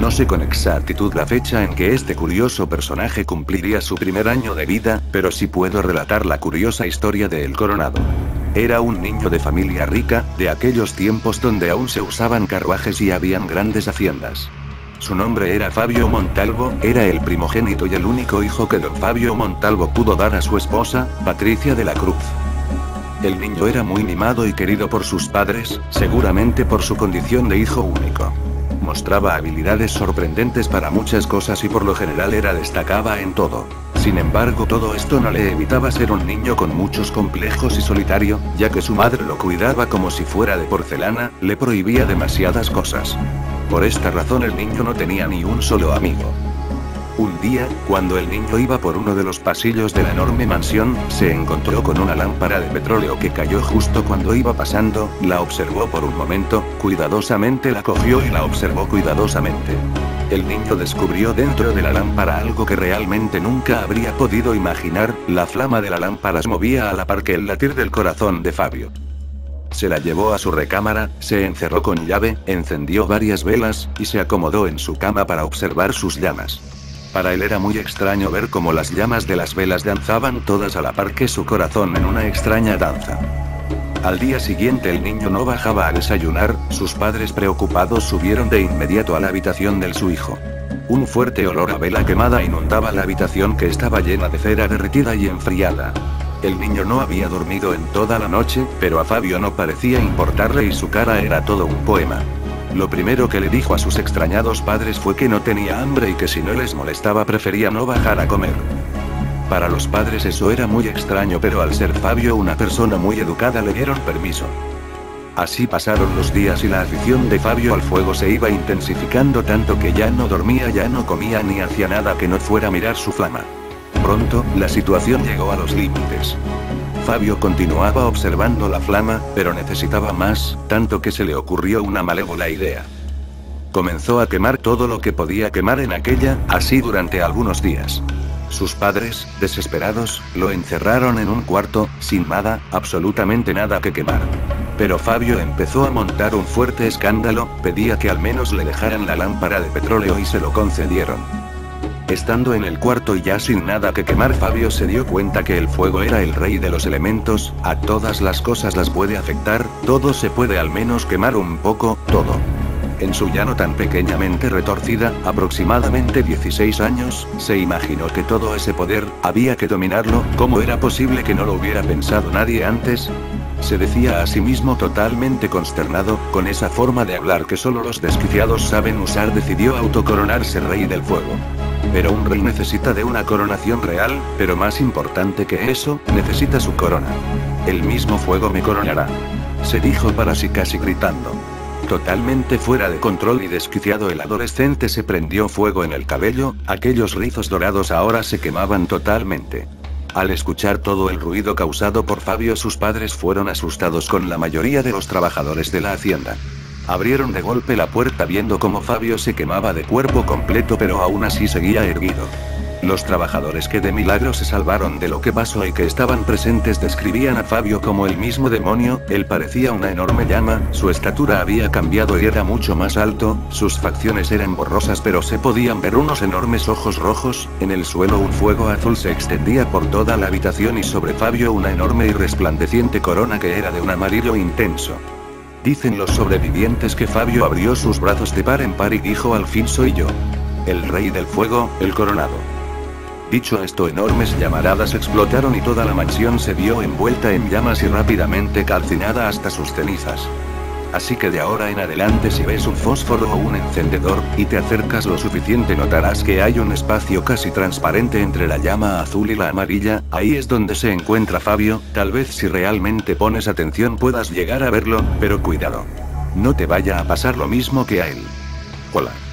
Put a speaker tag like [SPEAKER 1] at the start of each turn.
[SPEAKER 1] No sé con exactitud la fecha en que este curioso personaje cumpliría su primer año de vida, pero sí puedo relatar la curiosa historia de El Coronado. Era un niño de familia rica, de aquellos tiempos donde aún se usaban carruajes y habían grandes haciendas. Su nombre era Fabio Montalvo, era el primogénito y el único hijo que don Fabio Montalvo pudo dar a su esposa, Patricia de la Cruz. El niño era muy mimado y querido por sus padres, seguramente por su condición de hijo único. Mostraba habilidades sorprendentes para muchas cosas y por lo general era destacaba en todo. Sin embargo, todo esto no le evitaba ser un niño con muchos complejos y solitario, ya que su madre lo cuidaba como si fuera de porcelana, le prohibía demasiadas cosas. Por esta razón el niño no tenía ni un solo amigo. Un día, cuando el niño iba por uno de los pasillos de la enorme mansión, se encontró con una lámpara de petróleo que cayó justo cuando iba pasando, la observó por un momento, cuidadosamente la cogió y la observó cuidadosamente. El niño descubrió dentro de la lámpara algo que realmente nunca habría podido imaginar, la flama de la lámpara se movía a la par que el latir del corazón de Fabio. Se la llevó a su recámara, se encerró con llave, encendió varias velas, y se acomodó en su cama para observar sus llamas. Para él era muy extraño ver cómo las llamas de las velas danzaban todas a la par que su corazón en una extraña danza. Al día siguiente el niño no bajaba a desayunar, sus padres preocupados subieron de inmediato a la habitación del su hijo. Un fuerte olor a vela quemada inundaba la habitación que estaba llena de cera derretida y enfriada. El niño no había dormido en toda la noche, pero a Fabio no parecía importarle y su cara era todo un poema. Lo primero que le dijo a sus extrañados padres fue que no tenía hambre y que si no les molestaba prefería no bajar a comer. Para los padres eso era muy extraño, pero al ser Fabio una persona muy educada le dieron permiso. Así pasaron los días y la afición de Fabio al fuego se iba intensificando tanto que ya no dormía, ya no comía ni hacía nada que no fuera mirar su flama. Pronto, la situación llegó a los límites. Fabio continuaba observando la flama, pero necesitaba más, tanto que se le ocurrió una malévola idea. Comenzó a quemar todo lo que podía quemar en aquella, así durante algunos días. Sus padres, desesperados, lo encerraron en un cuarto, sin nada, absolutamente nada que quemar. Pero Fabio empezó a montar un fuerte escándalo, pedía que al menos le dejaran la lámpara de petróleo y se lo concedieron. Estando en el cuarto y ya sin nada que quemar, Fabio se dio cuenta que el fuego era el rey de los elementos, a todas las cosas las puede afectar, todo se puede al menos quemar un poco, todo. En su llano tan pequeñamente retorcida, aproximadamente 16 años, se imaginó que todo ese poder, había que dominarlo, ¿cómo era posible que no lo hubiera pensado nadie antes? Se decía a sí mismo totalmente consternado, con esa forma de hablar que solo los desquiciados saben usar, decidió autocoronarse rey del fuego. Pero un rey necesita de una coronación real, pero más importante que eso, necesita su corona. El mismo fuego me coronará. Se dijo para sí casi gritando. Totalmente fuera de control y desquiciado el adolescente se prendió fuego en el cabello, aquellos rizos dorados ahora se quemaban totalmente. Al escuchar todo el ruido causado por Fabio sus padres fueron asustados con la mayoría de los trabajadores de la hacienda. Abrieron de golpe la puerta viendo cómo Fabio se quemaba de cuerpo completo pero aún así seguía erguido. Los trabajadores que de milagro se salvaron de lo que pasó y que estaban presentes describían a Fabio como el mismo demonio, él parecía una enorme llama, su estatura había cambiado y era mucho más alto, sus facciones eran borrosas pero se podían ver unos enormes ojos rojos, en el suelo un fuego azul se extendía por toda la habitación y sobre Fabio una enorme y resplandeciente corona que era de un amarillo intenso. Dicen los sobrevivientes que Fabio abrió sus brazos de par en par y dijo al fin soy yo. El rey del fuego, el coronado. Dicho esto enormes llamaradas explotaron y toda la mansión se vio envuelta en llamas y rápidamente calcinada hasta sus cenizas. Así que de ahora en adelante si ves un fósforo o un encendedor, y te acercas lo suficiente notarás que hay un espacio casi transparente entre la llama azul y la amarilla, ahí es donde se encuentra Fabio, tal vez si realmente pones atención puedas llegar a verlo, pero cuidado. No te vaya a pasar lo mismo que a él. Hola.